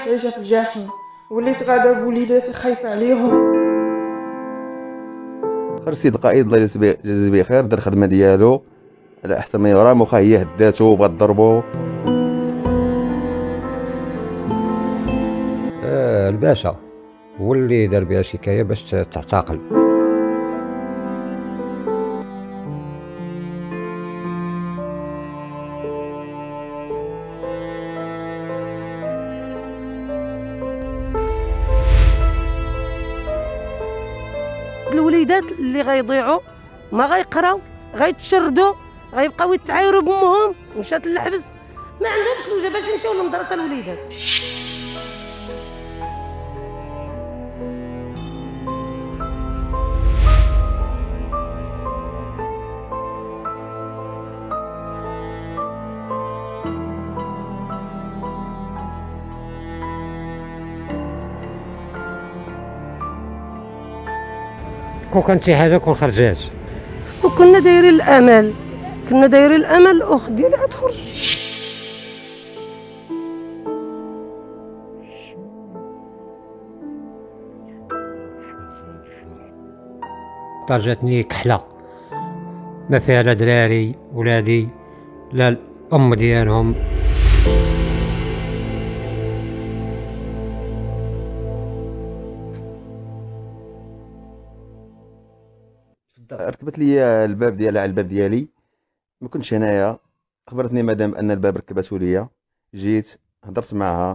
وليت عايشه في الجحيم وليت غاده بوليداتي خايفة عليهم. خير السيد القائد الله يجزيه يجزيه بخير دار الخدمه ديالو. على أحسن ما يرام واخا هي هداتو وبغات تضربو آه، الباشا هو اللي دار بها شكاية باش تعتقل الوليدات اللي غيضيعوا ما غيقراو غيتشردوا غيبقاو يتعايروا بأمهم مشات للحبس. ما عندهمش الوجه باش يمشيو للمدرسة الوليدات. كون كانت شي حاجة كون خرجات وكنا دايرين الأمل. كنا دايرين الأمل الاخت ديالي غتخرج الدار جاتني كحلة. ما فيها لا دراري ولادي لا الأم ديالهم. ركبت لي الباب ديالها على الباب ديالي. ما كنتش هنايا. خبرتني مدام أن الباب ركبته ليا جيت هضرت معها.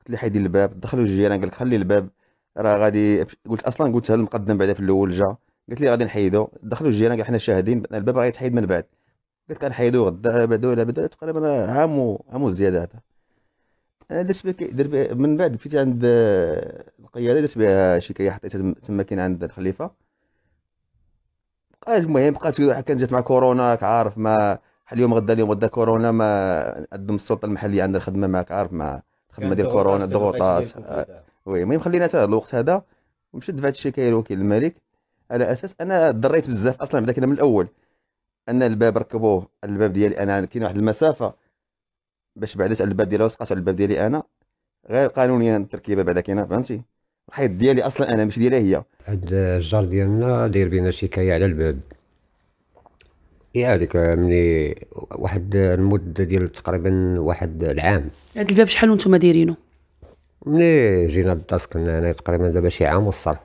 قلت لي حيدي الباب. دخلوا الجيران قال لك خلي الباب. راه غادي قلت أصلا قلتها المقدم بعدا في الأول جا. قالت لي غادي نحيدو. دخلوا الجيران قال حنا شاهدين الباب غادي يتحيد من بعد. قلت كنحيدو غدا بعدا ولا بدا تقريبا عام عام وزياده هذا. أنا درت كي- درت من بعد مشيت عند القيادة. درت بها شكايه حطيتها تم- تما كاين عند الخليفة. المهم بقات كان جات مع كورونا عارف ما اليوم غدا اليوم غدا كورونا ما قدم السلطة المحلية عندنا الخدمة معك عارف مع الخدمة ديال كورونا الضغوطات آه، وي المهم خلينا حتى الوقت هذا ومشيت دفعت الشكايه لوكيل الملك على أساس أنا ضريت بزاف أصلا بعدا كنا من الأول أن الباب ركبوه الباب ديالي أنا كاين واحد المسافة باش بعدت على الباب ديالها وسقات على الباب ديالي أنا غير قانونيا التركيبه بعدا كاينة فهمتي؟ الحيط ديالي أصلا أنا مش ديالها هي. هاد الجار ديالنا داير بينا شكايه على الباب. يا هذيك ملي واحد المده ديال تقريبا واحد العام. هاد الباب شحال وأنتم دايرينه ملي جينا للدار سكننا هنا تقريبا دابا شي عام والصرف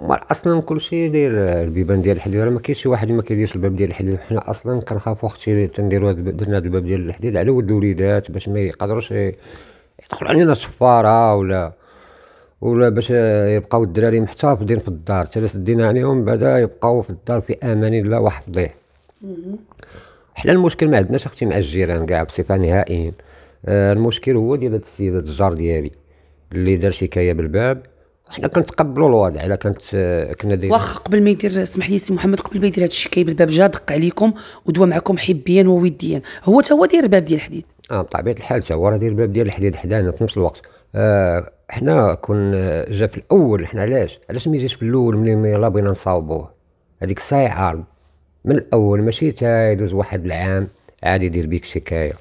ما أصلا كلشي داير البيبان ديال الحديد راه ما كاينش شي واحد ما كيديرش الباب ديال الحديد. حنا أصلا كنخافوا أختي تنديروا درنا هاد الباب ديال الحديد على ود الوليدات باش ما يقدروش يدخل علينا صفاره ولا ولا باش يبقاو الدراري محتفظين في الدار. حتى سدينا عليهم بعدا يبقاو في الدار في أمان الله وحفظه. حنا المشكل ما عندناش أختي مع الجيران كاع بصفة نهائيا آه المشكل هو ديال هاد السيد هاد الجار ديالي اللي دار شكاية بالباب. وحنا كنتقبلوا الوضع إلا كانت آه، كنا دايرين واخا قبل ما يدير اسمح لي سي محمد قبل ما يدير هاد الشيء كاين بالباب جا دق عليكم ودوى معكم حبيا ووديا. هو تا هو داير الباب ديال الحديد. آه بطبيعة الحال تا هو راه داير الباب ديال الحديد حدانا في نفس الوقت. آه حنا كون جا في الأول حنا علاش؟ علاش ما يجيش في الأول ملي يلا بغينا نصاوبوه؟ هذيك الساعة من الأول ماشي تا يدوز واحد العام عاد يدير بيك شكاية.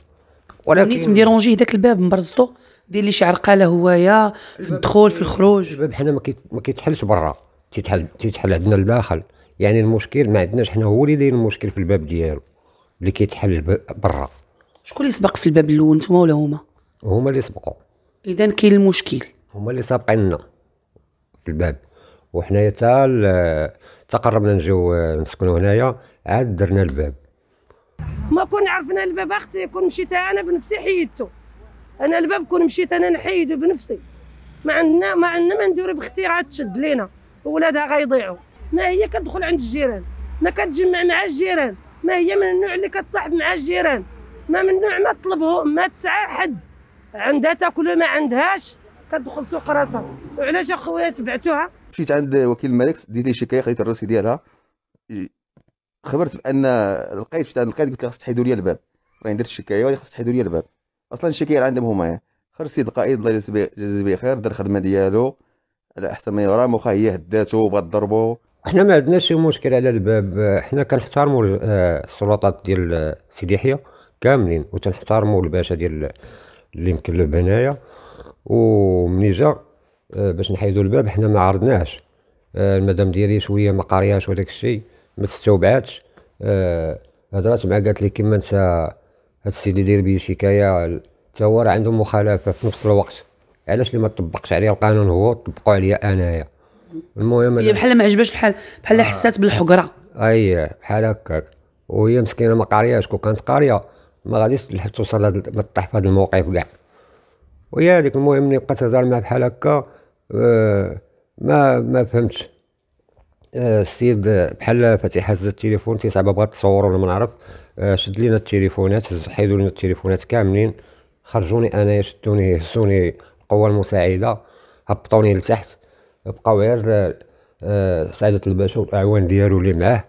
نيت مديرونجيه داك الباب مبرزطو دير لي شي عرقاله هوايه في الدخول في الخروج. الباب حنا ما كيت- ما كيتحلش برا. تيتحل تيتحل عندنا لداخل. يعني المشكل ما عندناش حنا هو اللي داير المشكل في الباب ديالو اللي كيتحل برا. شكون اللي سبق في الباب الأول؟ نتوما ولا هما؟ هما اللي سبقوا. اذا كاين المشكل. هما اللي سابقيننا في الباب. وحنايا تا ال- تا قربنا نجيو نسكنوا هنايا عاد درنا الباب. ما كون عرفنا الباب أختي كون مشيت أنا بنفسي حيدته أنا الباب كون مشيت أنا نحيده بنفسي. ما عندنا ما عندنا ما نديرو باختي غتشد لينا. ولادها غيضيعوا ما هي كتدخل عند الجيران. ما كتجمع مع الجيران. ما هي من النوع اللي كتصاحب مع الجيران. ما من نوع ما تطلبهم ما تسعى حد. عندها تاكل ما عندهاش. كتدخل سوق راسها. وعلاش اخويا تبعتوها؟ مشيت عند وكيل الملك ديت لي شكاية خديت الرسي ديالها. خبرت بأن لقيت مشيت عند القايد قلت له خاص تحيدوا لي الباب. راني درت الشكاية ولكن خاص تحيدوا لي الباب. أصلا الشكاية عندهم هما خير السيد القائد الله يجزيه بخير دار الخدمة ديالو. على أحسن ما يرام واخا هي هداتو وبغات تضربو. حنا ما عندناش شي مشكل على الباب. حنا كنحترموا آه، السلطات ديال سيدي يحيى كاملين وتنحترموا الباشا ديال اللي مكلب هنايا ومني جا آه، باش نحيدو الباب حنا ما عرضناهش آه، المدام ديالي شوية ما قارياش وداك الشيء ما استوعباتش آه، هضرات معاه قالت لي كيما انت هاد السيد اللي داير بيه شكاية تا هو راه عنده مخالفة في نفس الوقت. علاش اللي ما طبقش عليه القانون هو طبقوا عليا أنايا. المهم هي بحال ما عجبهاش الحال بحال حسات بالحقره أي بحال هكاك. وهي مسكينة ما قارياش كون كانت قارية ما غاديش توصل ما تطيح في هذا الموقف كاع. وهي هذيك المهم ملي بقيت تهضر معاه بحال هكا آه، ما ما فهمتش. آه، السيد بحال فاتح هز التليفون تيصعب بغات تصور ولا ما نعرف. آه، شد لينا التليفونات حيدوا لنا التليفونات كاملين. خرجوني انايا شدوني هزوني القوة المساعدة هبطوني لتحت. بقاو غير سعادة الباشا والأعوان ديالو اللي معاه.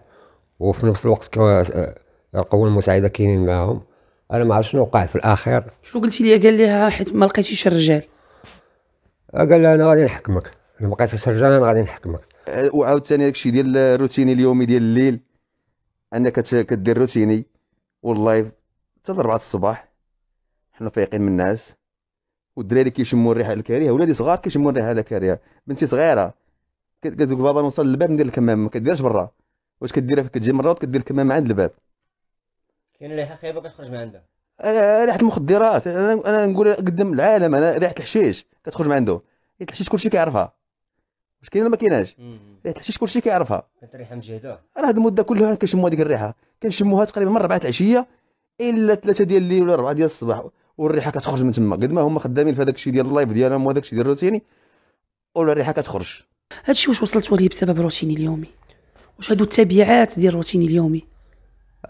وفي نفس الوقت القوة المساعدة كاينين معاهم. أنا ما عرفت شنو وقع في الأخير. شنو قلتي لي؟ قال لها حيت ما لقيتيش الرجال. قال لها أنا غادي نحكمك. الا بقيت رجال أنا غادي نحكمك. وعاود ثاني داكشي ديال الروتيني اليومي ديال الليل. أنك كت- كدير روتيني. وال live حتى ل 4 الصباح. حنا فايقين من الناس. والدراري كيشموا الريحة الكريهه ولادي صغار كيشموا الريحة الكريهه بنتي صغيرة. كت- كتقول بابا نوصل للباب ندير الكمام. ما كديرش برا. واش كديرها؟ كتجي مرات كدير الكمام عند الباب. كاين ريحه خايبه كتخرج من عندها أنا ريحه المخدرات. أنا أنا نقول قدام العالم أنا ريحه الحشيش كتخرج من عنده. ريحه الحشيش كلشي كيعرفها. واش كاينة ولا ما كايناش؟ ريحه الحشيش كلشي كيعرفها. كانت ريحة مجهدة. راه هاد المدة كلها كنشموا هذيك الريحة. كنشموها تقريبا من 4 العشية إلا 3 ديال الليل ولا 4 ديال الصباح والريحة كتخرج من تما. قد ما هما خدامين في هذاك الشيء ديال ال live ديالهم وهذاك الشيء ديال الروتيني ولا الريحة كتخرج. هادشي واش وصلتوا ليه بسبب روتيني اليومي؟ واش هادو التبعات ديال الروتيني اليومي؟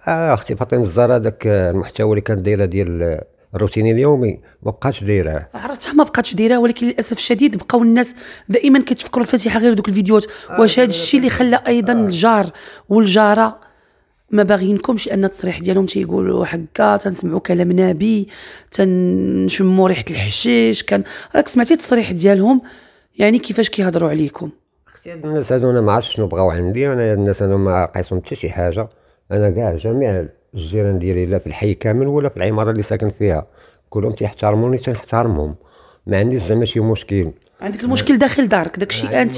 آه أختي فاطمة الزهراء داك المحتوى اللي كانت دايرة ديال الروتين اليومي ما بقاتش دايراه عرفتها ما بقاتش دايرها ولكن للأسف الشديد بقاو الناس دائما كيتفكروا الفاتحة غير دوك الفيديوهات. واش هذا الشيء اللي خلى أيضا الجار والجارة ما باغيينكمش لأن التصريح ديالهم تيقولوا حكا تنسمعوا كلام نبي تنشموا ريحة الحشيش. كان راك سمعتي التصريح ديالهم؟ يعني كيفاش كيهضروا عليكم؟ أختي هاد الناس هادو أنا ما عرفتش شنو بغاو عندي. أنا هاد الناس أنا ما قايسهم حتى شي حاجة. أنا كاع جميع الجيران ديالي لا في الحي كامل ولا في العمارة اللي ساكن فيها. كلهم تيحترموني تنحترمهم. ما عنديش زعما شي مشكل. عندك المشكل داخل دارك؟ داكشي انت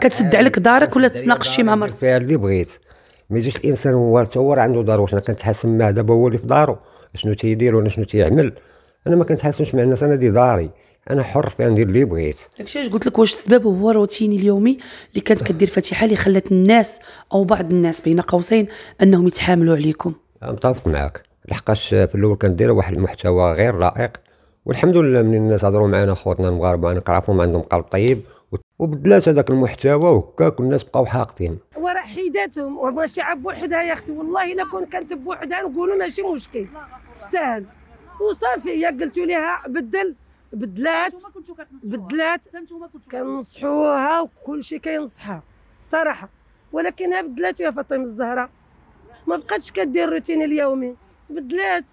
كتسد عليك دارك ولا كنسد عليا تتناقش شي مع مرتك؟ فيها اللي بغيت. ما يجيش الإنسان هو حتى هو راه عنده دار واش أنا كنتحاسب معاه دابا هو اللي في دارو. شنو تيدير ولا شنو تيعمل؟ أنا ما كنتحاسبش مع الناس أنا دي داري أنا حر فيها ندير اللي بغيت. داكشي علاش قلت لك؟ واش السبب هو روتيني اليومي اللي كانت كدير فاتحة اللي خلات الناس أو بعض الناس بين قوسين أنهم يتحاملوا عليكم؟ أنا متفق معاك. لحقاش في الأول كانت دايره واحد المحتوى غير لائق والحمد لله من الناس هضروا معنا خوتنا المغاربة أنا كنعرفهم عندهم قلب طيب وبدلات هذاك المحتوى وهكاك والناس بقاو حاقدين. وراه حيداتهم. وماشي عا بوحدها يا أختي والله إلا كون كانت بوحدها نقولوا ماشي مشكل. تستاهل. وصافي يا قلتوا لها بدل بدلات بدلات كنصحوها وكل شيء كينصحها الصراحة. ولكنها بدلات يا فاطمة الزهراء. ما بقاتش كدير الروتين اليومي بدلات.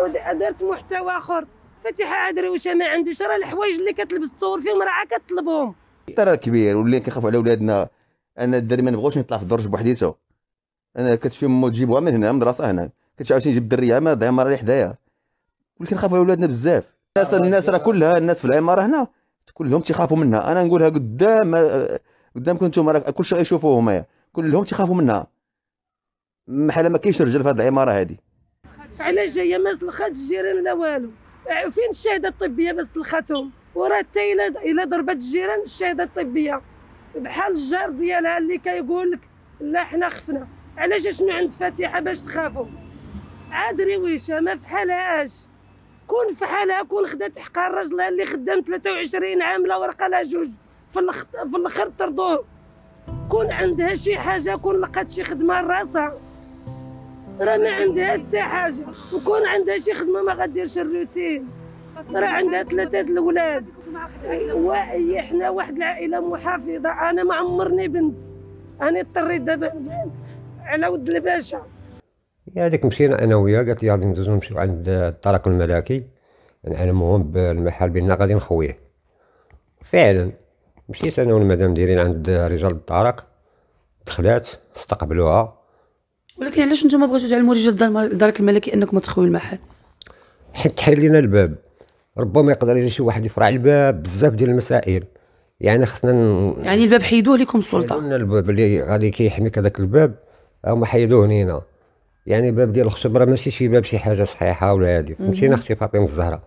ودارت محتوى. آخر. فاتحة عذري واش ما عندوش. راه الحوايج اللي كتلبس تصور فيهم راه كتطلبهم. ترى كبير واللي كيخافوا على ولادنا. أنا الدري ما نبغوش نطلع في الدرج بوحديته أنا كتمشي امو تجيبوها من هنا من المدرسة هنا. عاوتاني تجيب الدريه ما العماره اللي حدايا. ولكن نخافوا على ولادنا بزاف. الناس الناس راه كلها الناس في العمارة هنا كلهم تيخافوا منها. أنا نقولها قدام قدامكم نتوما راه كلشي غيشوفوه هما. كلهم تيخافوا منها. بحال ما كاينش رجال في هذه العمارة هذه علاش جاية ما سلخاتش الجيران لا والو. ع- فين الشهادة الطبية باش سلخاتهم؟ وراه حتى إلا إلا ضربت الجيران الشهادة الطبية. بحال الجار ديالها اللي كيقول لك لا حنا خفنا. علاش شنو عند فاتحة باش تخافوا؟ عاد رويشه ما في حالهاش كون في حالها كون خدات حقها الراجل اللي خدام 23 عام لا ورقة لا جوج في الآخر في الآخر طردوه. كون عندها شي حاجة كون لقات شي خدمة لراسها راه ما عندها حتى حاجة. وكون عندها شي خدمة ما غديرش الروتين. راه عندها ثلاثة الأولاد. وهي حنا واحد العائلة محافظة. أنا ما عمرني بنت. أنا اضطريت دابا على ود الباشا. هذيك مشينا أنا وياه قالت لي غادي ندوزو نمشيو عند الطريق الملكي نعلمهم بالمحل بينا غادي نخويه. فعلا مشيت أنا والمدام ديالي عند رجال الطريق دخلات استقبلوها. ولكن علاش نتوما بغيتوا تعلموا رجال دارك الملكي أنكم تخويو المحل؟ حيت تحل لينا الباب. ربما يقدر يجي شي واحد يفرع الباب بزاف ديال المسائل. يعني خصنا ن- يعني الباب حيدوه لكم السلطة. الباب اللي غادي كيحميك هذاك الباب هما حيدوه هنا. يعني باب ديال الخشب راه ماشي شي باب شي حاجة صحيحة ولا هادي. مشينا أختي فاطمة الزهراء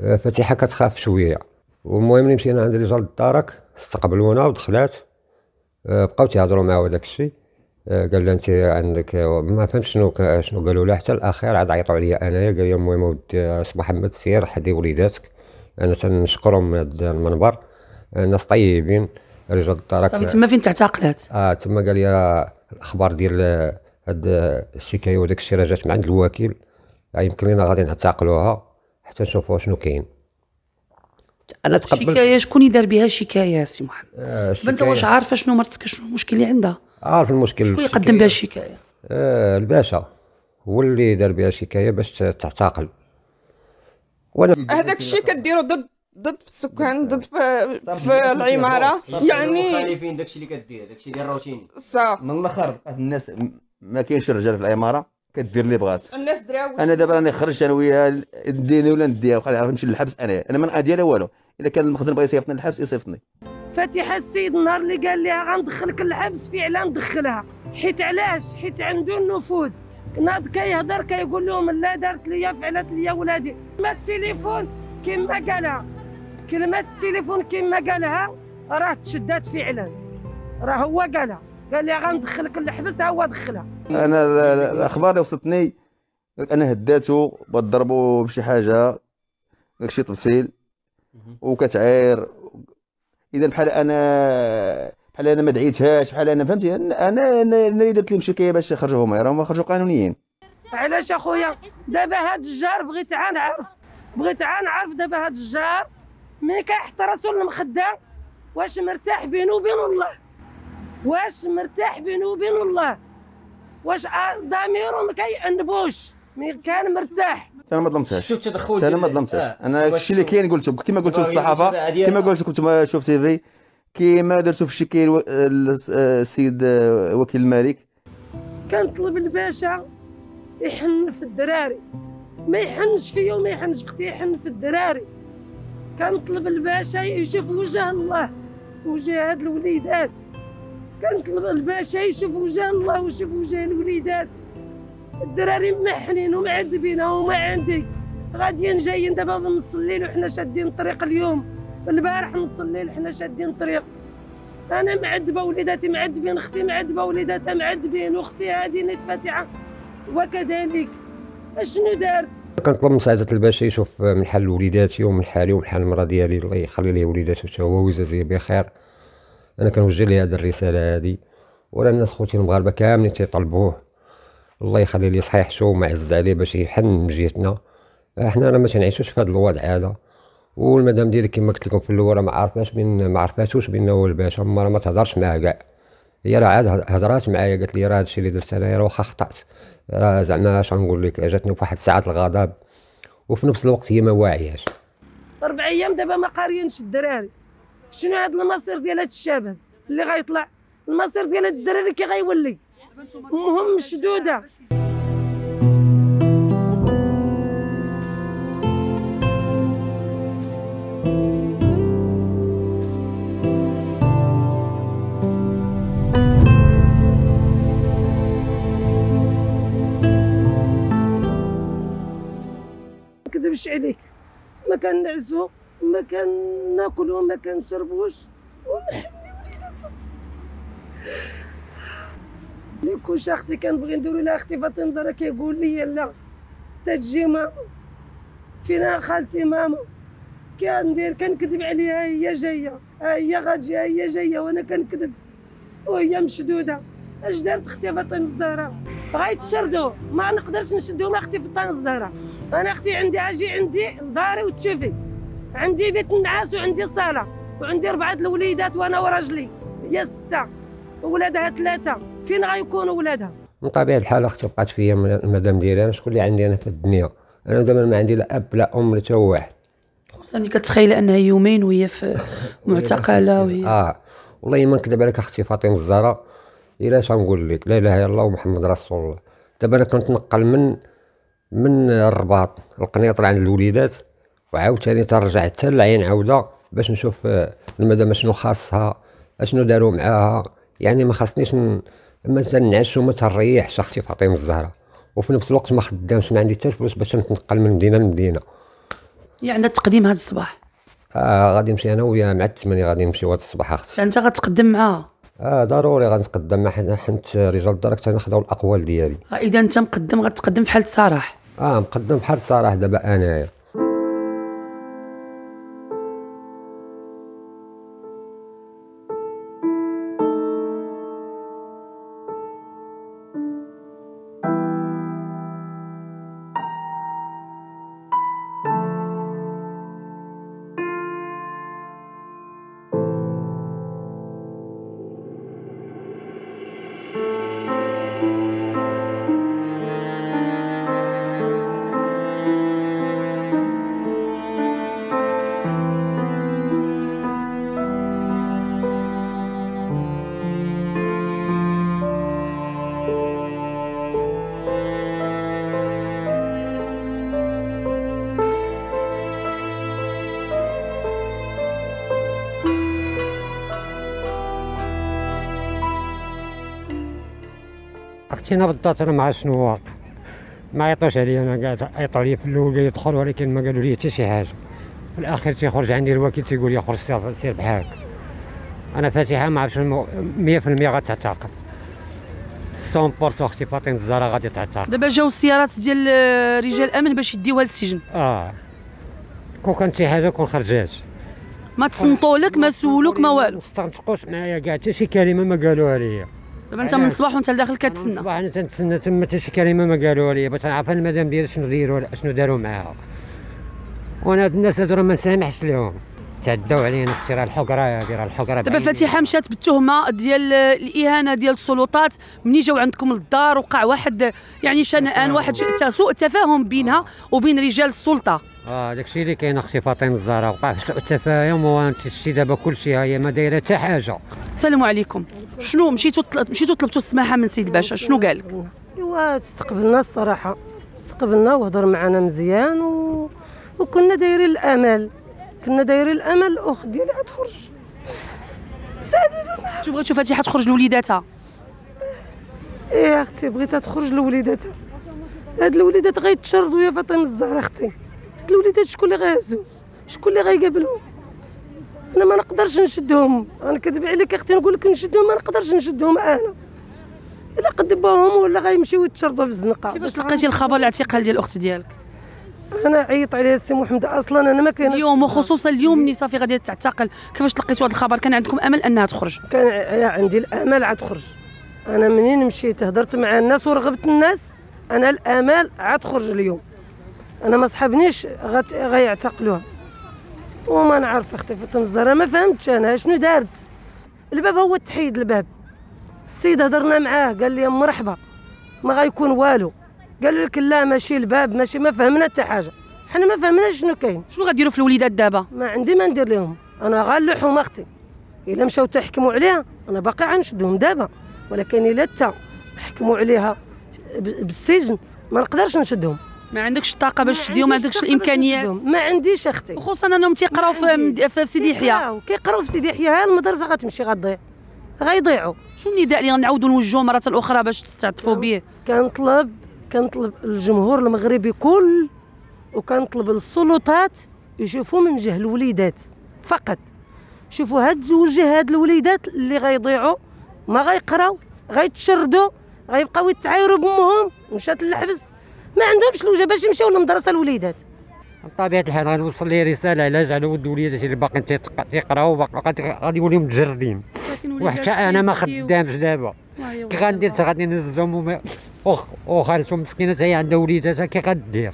آه، فاتحة كتخاف شوية. والمهم ملي مشينا عند رجال الدرك استقبلونا ودخلات. آه، بقاو تيهضروا معاه وداك الشيء. آه، قال لها انت عندك ما فهمتش شنو شنو قالوا لها حتى الاخير عاد عيطوا عليا أنايا. قال لي المهم ودي سي محمد سير حدي وليداتك. أنا تنشكرهم من هذا المنبر. ناس طيبين. رجال الدرك صافي تما فين تعتقلات آه تما قال لي الأخبار ديال هاد الشكايه وداك الشيء راه جات من عند الوكيل. يمكن لينا غادي نعتقلوها حتى نشوفوا شنو كاين. أنا تقبلت شكاية شكون يدار بها شكاية سي محمد؟ آه انت واش عارفة شنو مرتك شنو المشكل اللي عندها؟ عارف المشكل شكون يقدم. بها الشكاية؟ آه الباشا. هو اللي دار بها شكايه باش تعتقل. وأنا هذاك الشيء كديروا ضد ضد السكان ضد في, في العمارة. يعني مخالفين داكشي اللي كدير داكشي ديال الروتيني صافي. من الأخر الناس ما كاينش الرجال في العمارة كدير اللي بغات. الناس دراوي. أنا دابا راني خرجت أنا وياها نديني ولا نديها وخلي عارف نمشي للحبس أنا. أنا ما نقادي لا والو. إلا كان المخزن بغى يصيفطني للحبس يصيفطني. فاتحة السيد النهار اللي قال لها غندخلك الحبس فعلا دخلها. حيت علاش؟ حيت عنده النفوذ. ناض كيهضر كيقول لهم لا دارت ليا فعلت ليا ولادي. كلمة التليفون كما قالها. كلمة التليفون كما قالها راه تشدات فعلا. راه هو قالها. قال لي غندخلك الحبس ها هو دخلها. أنا ال- ال- الأخبار اللي وصلتني أنا هداتو بضربو بشي حاجة قالك شي تفصيل. وكتعاير. إذا بحال أنا بحال أنا ما دعيتهاش بحال أنا فهمتي؟ أنا أنا اللي درت لهم شكايه باش يخرجوهم راهم خرجوا قانونيين. علاش أخويا؟ دابا هاد الجار بغيت عا نعرف. بغيت عا نعرف دابا هاد الجار ملي كيحط راسو للمخدة واش مرتاح بينه وبين الله. واش مرتاح بينه وبين الله؟ واش ضميره ما كيعنبوش مي كان مرتاح. أنا ما ظلمتهاش. شفت التدخل حتى أنا ما ظلمتهاش. آه. أنا الشيء اللي كاين قلته كما قلت ديالها. كما قلت لكم شوف سي في كما درتو في الو- الس- السيد آه، وكيل الملك. كنطلب الباشا يحن في الدراري. ما يحنش فيا وما يحنش في أختي يحن في الدراري. كنطلب الباشا يشوف وجه الله وجه هاد الوليدات. كنطلب الباشا يشوف وجه الله ويشوف وجه الوليدات. الدراري محنين ومعذبين هما عندي غاديين جايين دابا من نص الليل وحنا شادين الطريق اليوم. البارح نص الليل حنا شادين الطريق. أنا معذبة وليداتي معذبين أختي معذبة وليداتها معذبين واختي هذه نيت فاتحة. وكذلك أشنو دارت؟ كنطلب مساعدة الباشا يشوف من حال وليداتي ومن حالي ومن حال المرا ديالي الله يخلي ليه وليداتي حتى هو ويجازيه بخير. أنا كنوجه ليه هذه الرسالة هذه. ولا الناس خوتي المغاربة كاملين تيطلبوه. الله يخلي ليه صحيح شو معز عليه باش يحن من جهتنا. إحنا راه ما تنعيشوش في هذا الوضع هذا. والمدام ديالي كما قلت لكم في الأول ما عرفناش بين ما عرفاتوش بيننا هو الباشا ما ما تهضرش معاه كاع. هي راه عاد هضرات معايا قالت لي راه هادشي اللي درت أنايا راه واخا خطأت. راه زعما اش غنقول لك جاتني واحد ساعة الغضب. وفي نفس الوقت هي ما واعياش. أربع أيام دابا ما قاريينش الدراري. شنو هاد المصير ديال هاد الشباب اللي غيطلع؟ المصير ديال الدراري كي غيولي امهم مشدودة. نكذبش عليك. ما كنعسو ما كناكلو ما كنشربوش ومحمي وليداتو اللي كلش أختي كنبغي نديرو لها أختي فاطمة زهرا كيقول لي لا. تجي ماما. فينا خالتي ماما. كندير كنكذب عليها هي جاية. ها هي غتجي ها هي جاية وأنا كنكذب. وهي مشدودة. اش دارت أختي فاطمة الزهراء؟ غيتشردوا ما نقدرش نشدو مع أختي فاطمه الزهراء. أنا أختي عندي أجي عندي لداري وتشوفي. عندي بيت النعاس وعندي صالة وعندي أربعة الوليدات وأنا وراجلي. هي ستة وولادها ثلاثة. فين غيكونوا ولادها؟ من طبيعة الحال أختي بقات فيا ديالي أنا شكون اللي عندي أنا في الدنيا؟ أنا دابا ما عندي لا أب لا أم لا تا واحد. خصوصا ملي كتخيل أنها يومين وهي في معتقلة وهي آه. والله ما نكذب عليك أختي فاطمة الزهراء. إلا اش غنقول لك؟ لا إله إلا الله ومحمد رسول الله. دابا أنا كنتنقل من من الرباط. القنيطرة عند الوليدات. وعاوتاني ترجع حتى العين عاودة باش نشوف آه، المدام شنو خاصها اشنو داروا معاها. يعني ما خاصنيش ما تنعش وما تريحش أختي فاطمة الزهراء وفي نفس الوقت ما خدامش ما عندي حتى الفلوس باش نتنقل من مدينة لمدينة. يعني التقديم هذا الصباح؟ آه غادي نمشي أنا وياها مع الثمانية غادي نمشيو هاد الصباح أختي. انت غتقدم معاها؟ آه ضروري غنتقدم. حنا حنت رجال الدار تناخذوا الأقوال ديالي. إذا أنت مقدم غتقدم في حاله صراح آه مقدم بحال الصراحه دابا أنايا. أختي أنا بالضبط أنا شنو واقع؟ ما عيطوش عليا أنا قاعد عيطوا لي في الأول يدخل ولكن ما قالوا لي حتى شي حاجة. في الاخير تيخرج عندي الوكيل تيقول لي خرج سير بحالك أنا فاتحة ما عرفتش المو- 100% غتعتقل 100% أختي فاطمة الزهراء غادي تعتقل دابا جاو السيارات ديال آه، رجال الامن باش يديوها للسجن. آه. كون كانت شي حاجة كون خرجات. ما تصنتوا لك ما سولوك ما والو. ما استنطقوش معايا كاع حتى شي كلمة ما قالوها ليا. دابا انت من الصباح وانت لداخل كتسنى. صباح أنا تنتسنى تما حتى شي كلمة ما قالوها لي باش نعرف المدام ديالي شنو ديروا شنو داروا معاها. وأنا هاد الناس هادو ما نسامحش لهم تعداو علينا أختي راه الحقره هادي راه الحقره دابا. فاتحة مشات بالتهمة ديال الإهانة ديال السلطات ملي جاو عندكم للدار وقع واحد يعني شنآن واحد سوء تفاهم بينها وبين رجال السلطة. آه داكشي اللي كاين أختي فاطمه الزهراء وقع في سوء التفاهم وانت شتي دابا كلشي هي ما دايرة حتى حاجة. السلام عليكم. شنو مشيتوا طل- مشيتوا طلبتوا السماحة من سيد باشا؟ شنو قال لك؟ أيوا استقبلنا الصراحة. استقبلنا وهضر معنا مزيان و... وكنا دايرين الأمل. كنا دايرين الأمل الأخت ديالي غتخرج سعدي شو بغيتوا فاتحه تخرج لوليداتها. إيه أختي بغيتها تخرج لوليداتها. هاد الوليدات غيتشردوا يا فاطمة الزهراء أختي. هاد الوليدات شكون اللي غيهزهم شكون اللي غيقابلهم؟ أنا ما نقدرش نشدهم. أنا كذب عليك أختي نقول لك نشدهم ما نقدرش نشدهم أنا. إلا قدبوهم ولا غيمشيو يتشردوا في الزنقة. كيفاش لقيتي الخبر الاعتقال ديال الأخت ديالك؟ أنا عيط عليها السي محمد أصلا أنا ما كاينش اليوم وخصوصا اليوم ملي صافي غادي تعتقل كيفاش لقيتوا هذا الخبر؟ كان عندكم أمل أنها تخرج. كان عندي الأمل عاد تخرج أنا منين مشيت؟ هضرت مع الناس ورغبت الناس. أنا الأمل عاد تخرج اليوم. أنا ما صحابنيش غت... غيعتقلوها. وما نعرف أختي فاطمه الزهراء ما فهمتش أنا شنو دارت. الباب هو تحيد الباب. السيد هضرنا معاه قال لي مرحبا. ما غيكون والو. قالوا لك لا ماشي الباب ماشي ما فهمنا حتى حاجة. حنا ما فهمناش شنو كاين. شنو غديروا في الوليدات دابا؟ ما عندي ما ندير لهم. أنا غنلوحهم أختي. إلا مشاو تحكموا عليها أنا باقي غنشدهم دابا. ولكن إلا تا حكموا عليها بالسجن ما نقدرش نشدهم. ما عندكش الطاقة باش تشديهم ما عندكش الإمكانيات. ما عنديش أختي. وخصوصا انهم تيقراو في. في سيدي يحيى كيقراو- في سيدي يحيى ها المدرسة غتمشي غتضيع. غيضيعوا. شنو النداء اللي غنعاودوا نوجهوه مرة أخرى باش تستعطفوا به كنطلب كنطلب الجمهور المغربي كل وكنطلب السلطات يشوفوا من جهة الوليدات. فقط. شوفوا هاد وجه هاد الوليدات اللي غيضيعوا ما غيقراو غيتشردوا غيبقاو يتعايروا بأمهم مشات للحبس. ما عندهمش الوجه باش يمشيو للمدرسة الوليدات. بطبيعة الحال غنوصل لي رسالة علاش على ود وليداتي اللي باقيين تيقراو باقي- غادي غادي يوليو متجردين. وحتى أنا ما خدامش دابا. كي غندير غادي نهزهم وما- وخ- وخالتهم مسكينه هي عندها وليداتها كي غدير.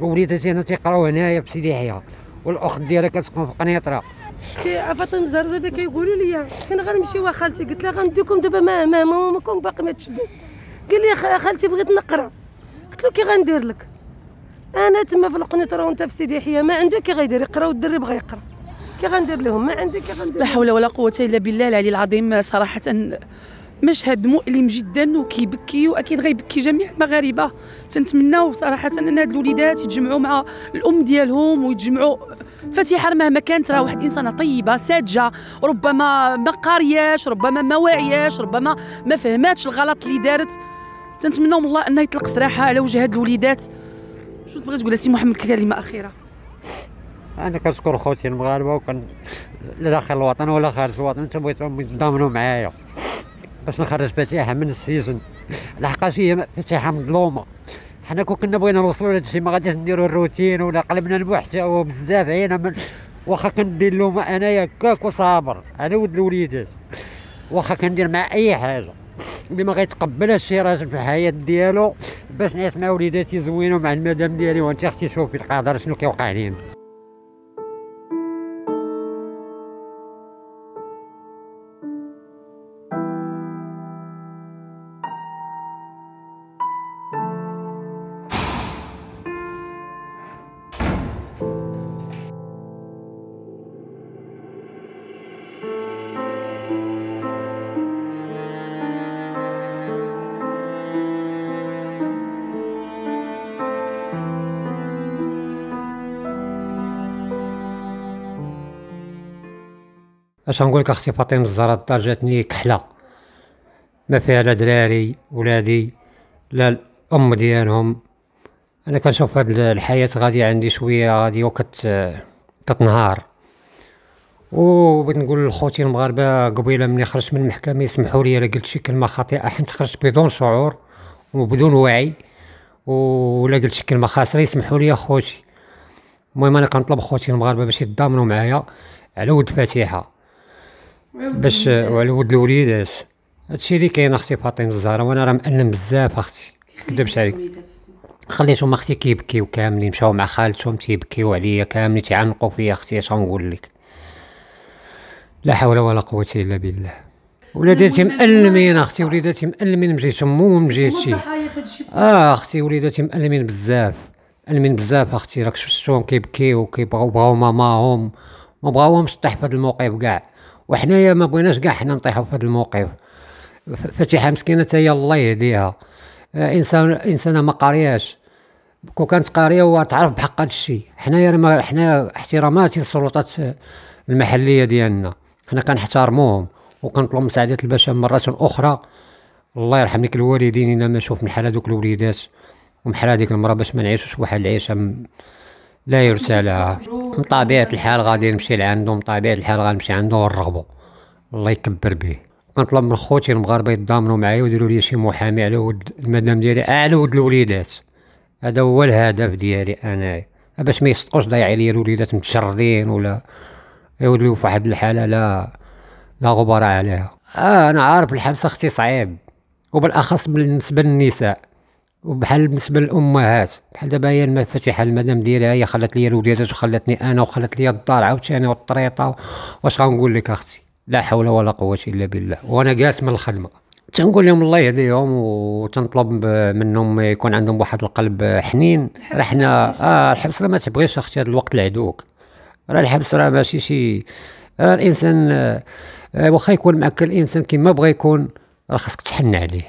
وليداتي أنا تيقراو هنايا في سيدي يحيى والأخت ديالها كتسكن في قنيطرة. كي فاطمة الزهراء دابا كيقولوا لي كنا غنمشيو خالتي قلت لها غنديكم دابا ما ما باقي ما تشدوا. قال لي خ- خالتي بغيت نقرأ. قلت له كي غندير لك؟ أنا تما في القنيطرة وأنت في سيدي يحيى ما عنده كي غيدير يقرأ والدري بغى يقرأ. كي غندير لهم؟ ما عندي كي غندير لا. حول ولا قوة إلا بالله العلي العظيم صراحة مشهد مؤلم جدا وكيبكي وأكيد غيبكي جميع المغاربة. تنتمناو صراحة أن هاد الوليدات يتجمعوا مع الأم ديالهم ويتجمعوا فتيحه مهما كانت راه واحد إنسانة طيبة ساذجه ربما ما قارياش ربما ما واعياش ربما ما فهماتش الغلط اللي دارت. تنتمناو من الله أنه يطلق سراحه على وجه هاد الوليدات. شو تبغي تقول سي محمد كلمه أخيرة؟ أنا كنشكر خوتي المغاربة وكن لا داخل الوطن ولا خارج الوطن تبغيتهم يتضامنوا معايا. باش نخرج فتيحة من السجن. لحقاش هي فتيحة مظلومه حنا كون كنا بغينا نوصلوا لهذا الشيء ما غاديش نديروا الروتين ولا قلبنا المحتوى بزاف عينا من واخا كندير لهم أنايا كاك وصابر. أنا ولد الوليدات. واخا كندير مع أي حاجة. اللي ما غيتقبلهاش شي راجل في الحياة ديالو باش نعيش مع وليداتي زوينه مع المدام ديالي وانت أختي شوفي القدر شنو كيوقع لينا. اش نقول لك أختي فاطمة الزهراء الدار جاتني كحلة. ما فيها لا دراري ولادي لا الأم ديالهم. أنا كنشوف هاد الحياة غادي عندي شوية غادي وكت كتنهار وبغيت نقول لخوتي المغاربة قبيلة ملي خرجت من المحكمة يسمحوا لي إلا قلت شي كلمة خاطئة. حيت خرجت بدون شعور وبدون وعي ولا قلت شي كلمة خاسره يسمحوا لي خوتي. المهم أنا كنطلب خوتي المغاربة باش يتضامنوا معايا على ود فاتحة. باش وعلى ود الوليدات هادشي اللي كاين أختي فاطمة الزهراء وأنا راه مألم بزاف أختي. كدبش عليك. خليتهم أختي كيبكيو كاملين مشاو مع خالتهم تيبكيو عليا كاملين تيعنقوا فيا أختي اش غنقول لك؟ لا حول ولا قوة إلا بالله. وليداتي مألمين أختي وليداتي مألمين مجيت مو مجيتش آه أختي وليداتي مألمين بزاف. مألمين بزاف أختي راك شفتهم كيبكيو كيبغاو بغاو ماماهم. ما بغاوهمش طيح في هذا الموقف كاع. وحنايا ما بغيناش كاع حنا نطيحوا في هذا الموقف. فتيحة مسكينة هي الله يهديها. آه، انسان إنسانة ما قارياش كون كانت قارية وتعرف بحق هذا الشيء حنايا حنا احتراماتي للسلطات المحلية ديالنا. حنا كنحترموهم وكنطلب مساعدة البشر مرات أخرى. الله يرحم لك الوالدين إلا ما نشوف من حال هذوك الوليدات. ومن حال هذيك المرأة باش ما نعيشوش واحد العيشة لا يرثى لها من طبيعة الحال غادي نمشي لعندهم طبيعة الحال غنمشي عنده ونرغبو. الله يكبر به. كنطلب من خوتي المغاربه يتضامنوا معايا ويديروا لي شي محامي على ود المدام ديالي على ود الوليدات. هذا هو الهدف ديالي أنايا. باش ما يصدقوش ضايع عليا الوليدات متشردين ولا يوليو في واحد الحالة لا لا غبار عليها. آه أنا عارف الحبس أختي صعيب. وبالأخص بالنسبة للنساء. وبحال بالنسبة للأمهات بحال دابا هي المفاتيح المدام ديالها هي خلات لي الوليدات وخلاتني أنا وخلات لي الدار عاوتاني والطريطة واش غنقول لك أختي؟ لا حول ولا قوة إلا بالله. وأنا جالس من الخدمة. تنقول لهم الله يهديهم وتنطلب منهم يكون عندهم واحد القلب حنين. راه حنا آه الحبس راه ما تبغيش أختي هذا الوقت العدوك راه الحبس راه ماشي شي راه الإنسان آه واخا يكون معك الإنسان كيما بغى يكون راه خاصك تحن عليه.